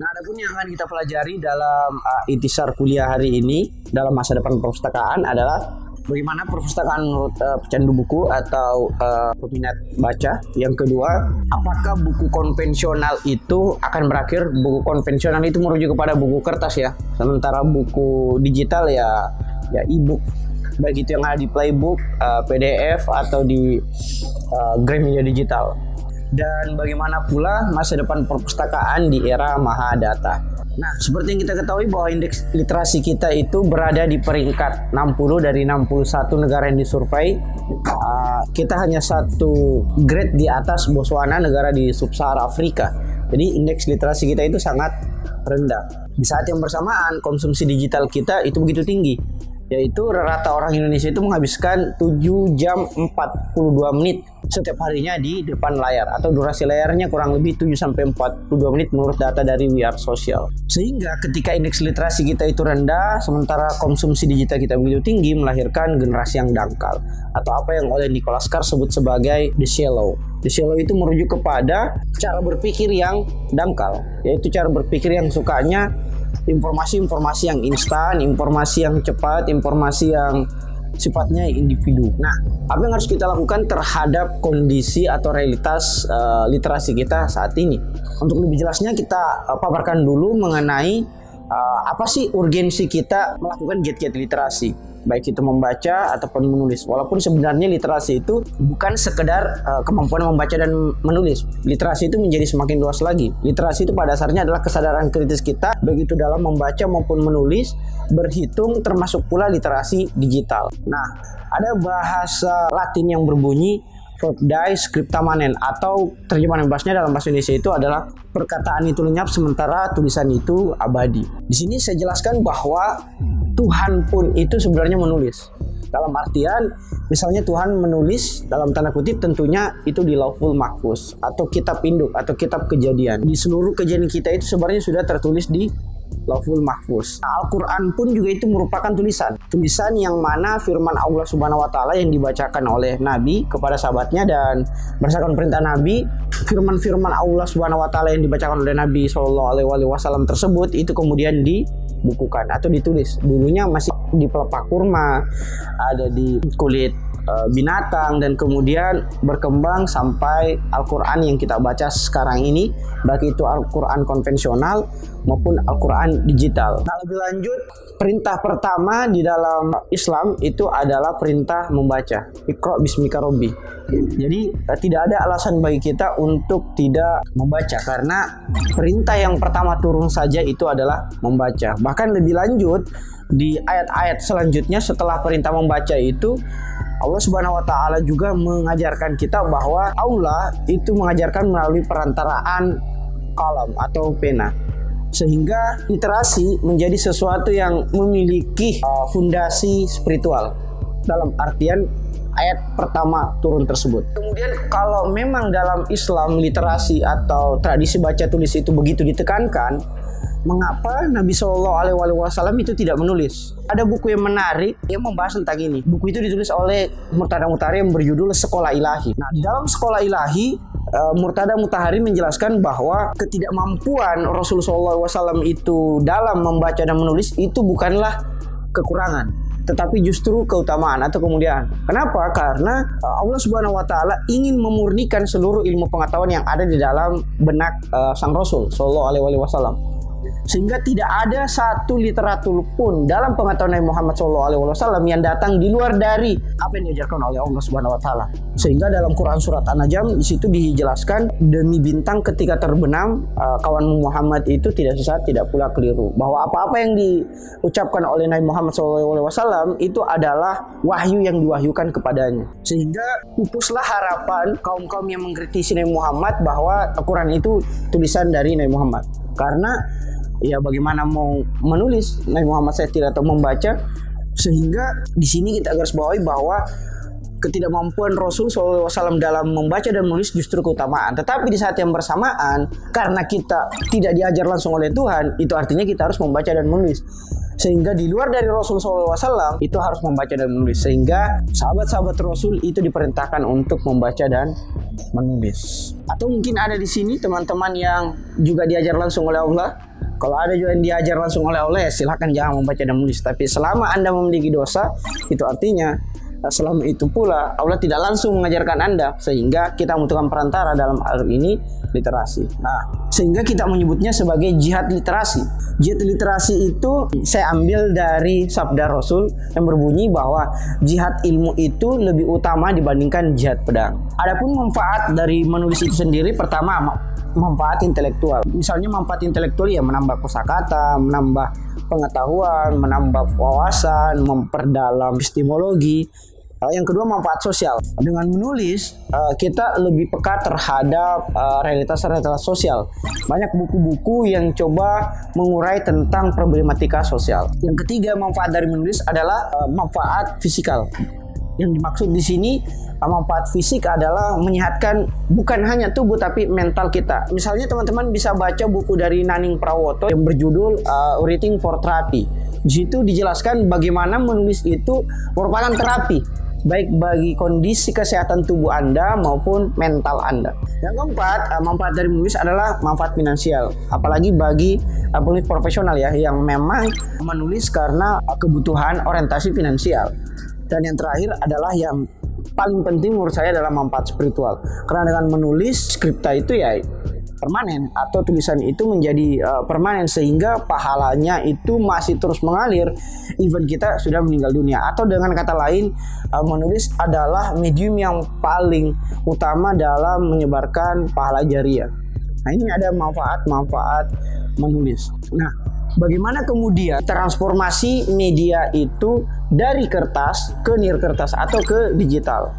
Nah, adapun yang akan kita pelajari dalam uh, intisar kuliah hari ini dalam masa depan perpustakaan adalah bagaimana perpustakaan menurut uh, pecandu buku atau uh, peminat baca. Yang kedua, apakah buku konvensional itu akan berakhir? Buku konvensional itu merujuk kepada buku kertas ya, sementara buku digital ya ya e-book baik itu yang ada di playbook, uh, PDF atau di uh, Gramedia digital dan bagaimana pula masa depan perpustakaan di era Mahadata. Nah, seperti yang kita ketahui bahwa indeks literasi kita itu berada di peringkat 60 dari 61 negara yang disurvei. Uh, kita hanya satu grade di atas Botswana, negara di sub-Sahara Afrika. Jadi indeks literasi kita itu sangat rendah. Di saat yang bersamaan, konsumsi digital kita itu begitu tinggi yaitu rata orang Indonesia itu menghabiskan 7 jam 42 menit setiap harinya di depan layar atau durasi layarnya kurang lebih 7 sampai 42 menit menurut data dari We Are Social. Sehingga ketika indeks literasi kita itu rendah sementara konsumsi digital kita begitu tinggi melahirkan generasi yang dangkal atau apa yang oleh Nicholas Carr sebut sebagai the shallow. The shallow itu merujuk kepada cara berpikir yang dangkal, yaitu cara berpikir yang sukanya informasi-informasi yang instan, informasi yang cepat, informasi yang sifatnya individu. Nah, apa yang harus kita lakukan terhadap kondisi atau realitas uh, literasi kita saat ini? Untuk lebih jelasnya kita uh, paparkan dulu mengenai uh, apa sih urgensi kita melakukan giat-giat literasi baik itu membaca ataupun menulis. Walaupun sebenarnya literasi itu bukan sekedar uh, kemampuan membaca dan menulis. Literasi itu menjadi semakin luas lagi. Literasi itu pada dasarnya adalah kesadaran kritis kita baik itu dalam membaca maupun menulis, berhitung termasuk pula literasi digital. Nah, ada bahasa Latin yang berbunyi die scripta manen atau terjemahan bebasnya dalam bahasa Indonesia itu adalah perkataan itu lenyap sementara tulisan itu abadi. Di sini saya jelaskan bahwa Tuhan pun itu sebenarnya menulis. Dalam artian, misalnya Tuhan menulis dalam tanda kutip tentunya itu di Lauful Mahfuz atau kitab induk atau kitab kejadian. Di seluruh kejadian kita itu sebenarnya sudah tertulis di Lauful Mahfuz. Nah, Al-Quran pun juga itu merupakan tulisan. Tulisan yang mana firman Allah Subhanahu wa taala yang dibacakan oleh Nabi kepada sahabatnya dan berdasarkan perintah Nabi, firman-firman Allah Subhanahu wa taala yang dibacakan oleh Nabi Shallallahu alaihi wasallam tersebut itu kemudian dibukukan atau ditulis. Dulunya masih di pelepah kurma, ada di kulit binatang dan kemudian berkembang sampai Al-Quran yang kita baca sekarang ini baik itu Al-Quran konvensional maupun Al-Quran digital. Nah lebih lanjut perintah pertama di dalam Islam itu adalah perintah membaca. Iqra bismika rabbi. Jadi eh, tidak ada alasan bagi kita untuk tidak membaca karena perintah yang pertama turun saja itu adalah membaca. Bahkan lebih lanjut di ayat-ayat selanjutnya setelah perintah membaca itu Allah Subhanahu wa taala juga mengajarkan kita bahwa Allah itu mengajarkan melalui perantaraan kalam atau pena sehingga literasi menjadi sesuatu yang memiliki uh, fondasi spiritual dalam artian ayat pertama turun tersebut. Kemudian kalau memang dalam Islam literasi atau tradisi baca tulis itu begitu ditekankan, mengapa Nabi Shallallahu Alaihi Wasallam itu tidak menulis. Ada buku yang menarik yang membahas tentang ini. Buku itu ditulis oleh Murtada Mutahari yang berjudul Sekolah Ilahi. Nah, di dalam Sekolah Ilahi uh, Murtada Mutahari menjelaskan bahwa ketidakmampuan Rasulullah SAW itu dalam membaca dan menulis itu bukanlah kekurangan, tetapi justru keutamaan atau kemudian. Kenapa? Karena uh, Allah Subhanahu wa taala ingin memurnikan seluruh ilmu pengetahuan yang ada di dalam benak uh, Sang Rasul sallallahu alaihi wasallam sehingga tidak ada satu literatur pun dalam pengetahuan Nabi Muhammad SAW yang datang di luar dari apa yang diajarkan oleh Allah Subhanahu Wa Taala. Sehingga dalam Quran surat An-Najm di situ dijelaskan demi bintang ketika terbenam uh, kawan Muhammad itu tidak sesat tidak pula keliru bahwa apa-apa yang diucapkan oleh Nabi Muhammad SAW itu adalah wahyu yang diwahyukan kepadanya. Sehingga pupuslah harapan kaum-kaum yang mengkritisi Nabi Muhammad bahwa Al-Quran itu tulisan dari Nabi Muhammad. Karena ya bagaimana mau menulis Nabi Muhammad saya tidak tahu membaca sehingga di sini kita garis bawahi bahwa ketidakmampuan Rasul SAW dalam membaca dan menulis justru keutamaan. Tetapi di saat yang bersamaan, karena kita tidak diajar langsung oleh Tuhan, itu artinya kita harus membaca dan menulis. Sehingga di luar dari Rasul SAW itu harus membaca dan menulis. Sehingga sahabat-sahabat Rasul itu diperintahkan untuk membaca dan menulis. Atau mungkin ada di sini teman-teman yang juga diajar langsung oleh Allah. Kalau ada juga yang diajar langsung oleh Allah, ya silahkan jangan membaca dan menulis. Tapi selama Anda memiliki dosa, itu artinya Nah, selama itu pula Allah tidak langsung mengajarkan Anda sehingga kita membutuhkan perantara dalam hal ini literasi. Nah, sehingga kita menyebutnya sebagai jihad literasi. Jihad literasi itu saya ambil dari sabda Rasul yang berbunyi bahwa jihad ilmu itu lebih utama dibandingkan jihad pedang. Adapun manfaat dari menulis itu sendiri pertama manfaat intelektual. Misalnya manfaat intelektual ya menambah kosakata, menambah pengetahuan, menambah wawasan, memperdalam epistemologi, Uh, yang kedua manfaat sosial. Dengan menulis uh, kita lebih peka terhadap uh, realitas-realitas sosial. Banyak buku-buku yang coba mengurai tentang problematika sosial. Yang ketiga manfaat dari menulis adalah manfaat fisikal. Yang dimaksud di sini manfaat fisik adalah menyehatkan bukan hanya tubuh tapi mental kita. Misalnya teman-teman bisa baca buku dari Naning Prawoto yang berjudul uh, Writing for Therapy. Di situ dijelaskan bagaimana menulis itu merupakan terapi baik bagi kondisi kesehatan tubuh Anda maupun mental Anda. Yang keempat, uh, manfaat dari menulis adalah manfaat finansial, apalagi bagi uh, penulis profesional ya yang memang menulis karena uh, kebutuhan orientasi finansial. Dan yang terakhir adalah yang paling penting menurut saya adalah manfaat spiritual. Karena dengan menulis skripta itu ya permanen atau tulisan itu menjadi uh, permanen sehingga pahalanya itu masih terus mengalir even kita sudah meninggal dunia atau dengan kata lain uh, menulis adalah medium yang paling utama dalam menyebarkan pahala jariah. Nah ini ada manfaat-manfaat menulis. Nah bagaimana kemudian transformasi media itu dari kertas ke nirkertas atau ke digital?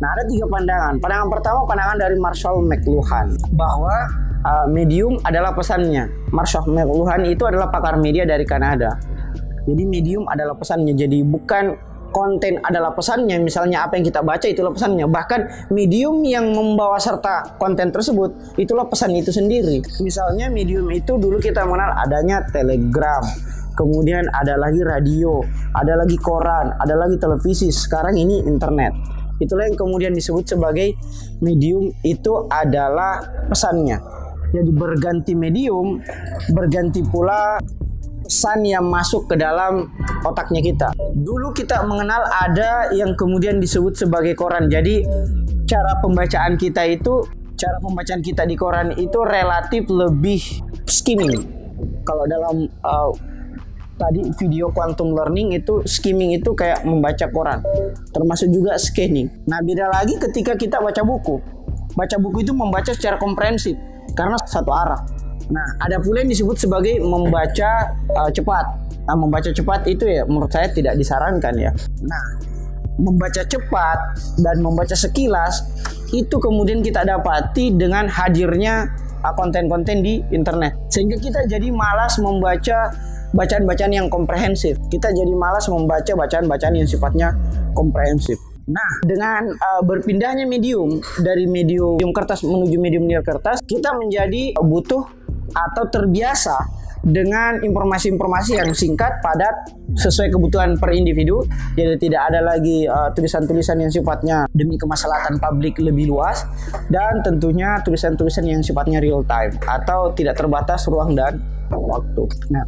Nah, ada tiga pandangan. Pandangan pertama pandangan dari Marshall McLuhan bahwa uh, medium adalah pesannya. Marshall McLuhan itu adalah pakar media dari Kanada. Jadi medium adalah pesannya. Jadi bukan konten adalah pesannya. Misalnya apa yang kita baca itulah pesannya. Bahkan medium yang membawa serta konten tersebut itulah pesan itu sendiri. Misalnya medium itu dulu kita mengenal adanya Telegram. Kemudian ada lagi radio, ada lagi koran, ada lagi televisi. Sekarang ini internet. Itulah yang kemudian disebut sebagai medium itu adalah pesannya. Jadi berganti medium, berganti pula pesan yang masuk ke dalam otaknya kita. Dulu kita mengenal ada yang kemudian disebut sebagai koran. Jadi cara pembacaan kita itu, cara pembacaan kita di koran itu relatif lebih skimming. Kalau dalam uh, tadi video quantum learning itu skimming itu kayak membaca koran. Termasuk juga scanning. Nah beda lagi ketika kita baca buku. Baca buku itu membaca secara komprehensif karena satu arah. Nah ada pula yang disebut sebagai membaca uh, cepat. Nah membaca cepat itu ya menurut saya tidak disarankan ya. Nah membaca cepat dan membaca sekilas itu kemudian kita dapati dengan hadirnya uh, konten-konten di internet. Sehingga kita jadi malas membaca bacaan-bacaan yang komprehensif. Kita jadi malas membaca bacaan-bacaan yang sifatnya komprehensif. Nah, dengan uh, berpindahnya medium dari medium kertas menuju medium nil kertas, kita menjadi butuh atau terbiasa dengan informasi-informasi yang singkat, padat, sesuai kebutuhan per individu. Jadi tidak ada lagi uh, tulisan-tulisan uh, yang sifatnya demi kemaslahatan publik lebih luas dan tentunya tulisan-tulisan yang sifatnya real time atau tidak terbatas ruang dan waktu. Nah,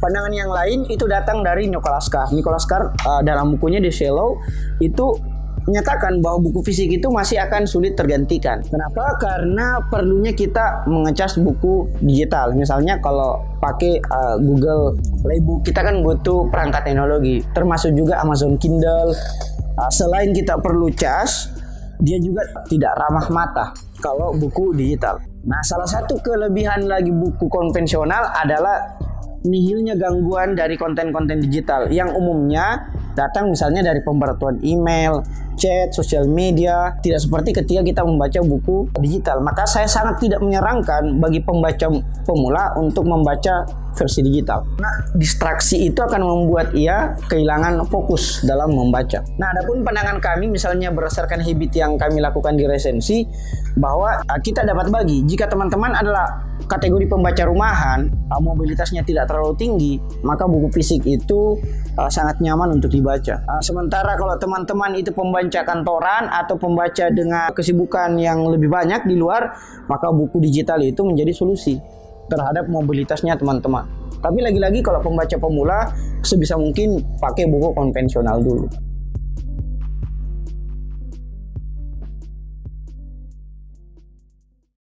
pandangan yang lain itu datang dari Nicholas Carr. Nicholas Carr uh, dalam bukunya The Shallow itu menyatakan bahwa buku fisik itu masih akan sulit tergantikan. Kenapa? Karena perlunya kita mengecas buku digital. Misalnya kalau pakai uh, Google Playbook, kita kan butuh perangkat teknologi, termasuk juga Amazon Kindle. Uh, selain kita perlu cas, dia juga tidak ramah mata kalau buku digital. Nah, salah satu kelebihan lagi buku konvensional adalah nihilnya gangguan dari konten-konten digital yang umumnya datang misalnya dari pemberatuan email, chat, sosial media, tidak seperti ketika kita membaca buku digital. Maka saya sangat tidak menyarankan bagi pembaca pemula untuk membaca versi digital. Nah, distraksi itu akan membuat ia kehilangan fokus dalam membaca. Nah, adapun pandangan kami misalnya berdasarkan habit yang kami lakukan di resensi bahwa uh, kita dapat bagi jika teman-teman adalah kategori pembaca rumahan, uh, mobilitasnya tidak terlalu tinggi, maka buku fisik itu uh, sangat nyaman untuk dibaca. Sementara kalau teman-teman itu pembaca kantoran atau pembaca dengan kesibukan yang lebih banyak di luar, maka buku digital itu menjadi solusi terhadap mobilitasnya teman-teman. Tapi lagi-lagi kalau pembaca pemula sebisa mungkin pakai buku konvensional dulu.